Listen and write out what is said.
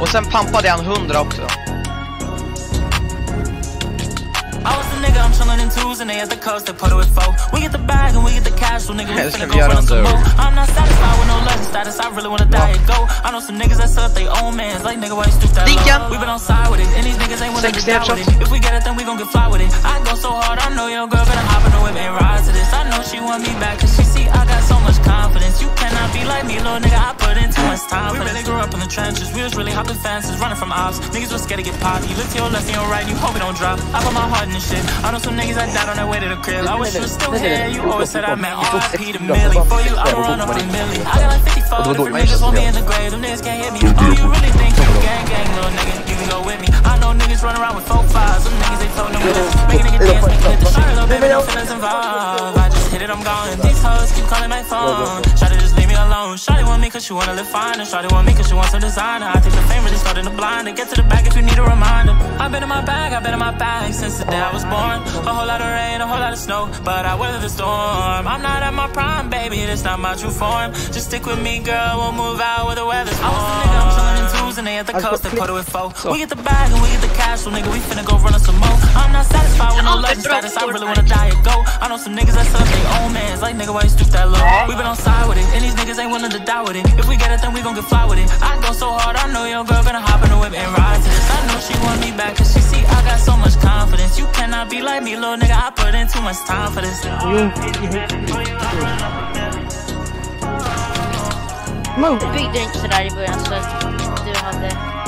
Och sen pampade han 100 också. I was the nigga, I'm chillin' in twos and they at the coast, they put it with four. We get the bag and we get the cash, so nigga, we Yes, finna we go are run on some the- more. I'm not satisfied with no legend status, I really wanna die and go. I know some niggas that suck they own mans, like nigga, why you stoop that Dinka. low? We trenches, we was really hopping fences, running from ops. Niggas was scared to get popped. You look to your left and your right, you hope it don't drop. I put my heart in this shit. I know some niggas that died on their way to the crib. I wish you was still here. You always said I meant RIP to Millie. For you, I run up a milli. I got like 54 different niggas want me in the grave. Them niggas can't hit me. Oh, you really think you gang gang, little nigga? You can go with me. I know niggas run around with four fives. Some niggas they floating with us. Make a nigga dance, make a the shit. Little baby, no feelings involved. I just hit it, I'm gone. These hoes keep calling my phone. Me cause she wanna live fine. And Shawty want me cause she wants some designer. I think the fame really started to blind. To get to the back if you need a reminder. I've been in my bag, I've been in my bag since the day I was born. A whole lot of rain, a whole lot of snow, but I weather the storm. I'm not at my prime, baby, that's not my true form. Just stick with me, girl, we'll move out where the weather's warm. I was the nigga, I'm chillin' in twos and they at the coast, they put it with four. We get the bag and we get the cash, so nigga, we finna go run us some more. I'm not satisfied with no legend status, I really wanna die or go. I know some niggas that suck they own mans, like nigga, why you stoop that low? We been on side with it, and these niggas ain't willing to die with it. If we get it, then we gon' get fly with it. I go so hard, I know your girl gonna hop in the whip and ride to this. I know she want me back, cause she see I got so much confidence. You cannot be like me, little nigga, I put in too much time for this. Vi byggde inte sådär i början så du hade